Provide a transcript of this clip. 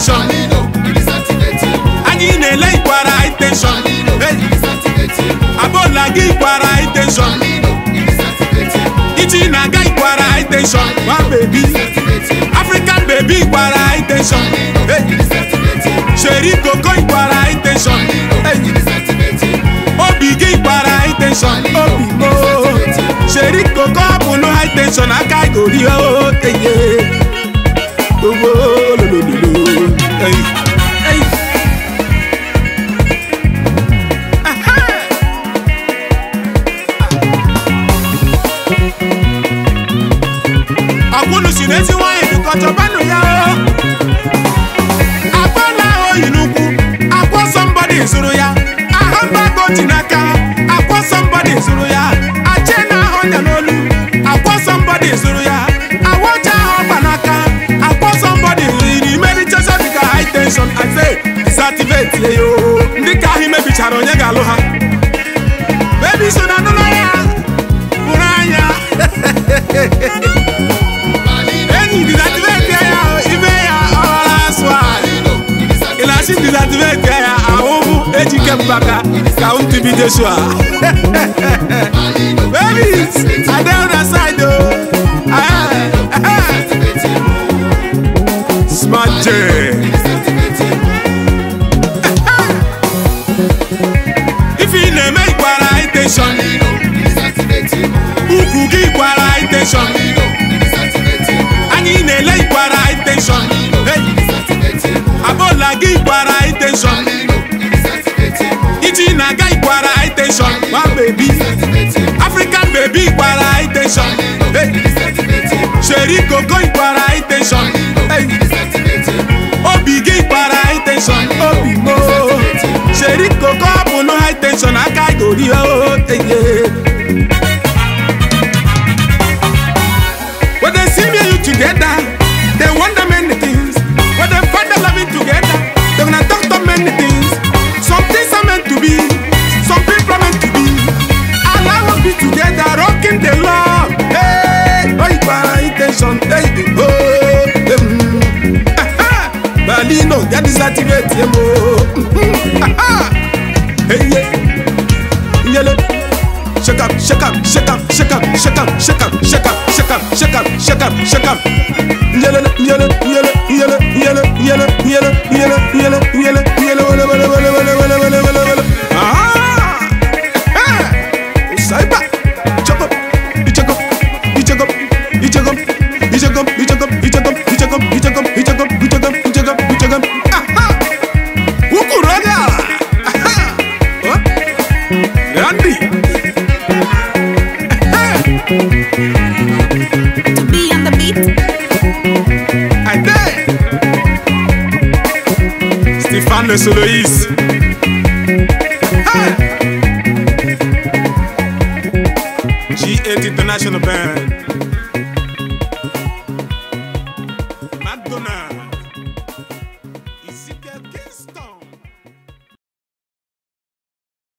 hypertension anyị na-ele ikwara hypertension abụọla gị ikwara hypertension iji na-aga ikwara hypertension wa bebi african bebi ikwara hypertension sheri koko ikwara hypertension obi gị ikwara hypertension obi mo sheri koko abụlụ hypertension aka gori o eye múlu sì rẹ́ sí wọ́n ìlú kọjọ bánu yá o. agbọ́nà oyinukú agbọ́ somebody ìṣòro Alhaji Kebubaka, Kaunti B. Joshua. Babies, I don't aside though. Baby ìpara intention. Ṣèrí kòkó ìpara intention. Obì gé ìpara intention. Obì mo. Ṣèrí kòkó àbùnú high tension. Aká ìgòrí ó. Celino ya disatirate ebo eye nyele shake up shake up shake up shake up shake up shake up shake up shake up shake up shake up shake up nyele nyele nyele nyele nyele nyele nyele nyele nyele nyele nyele wele wele wele wele wele wele Madame le soloiste. G8 International Band. Madonna.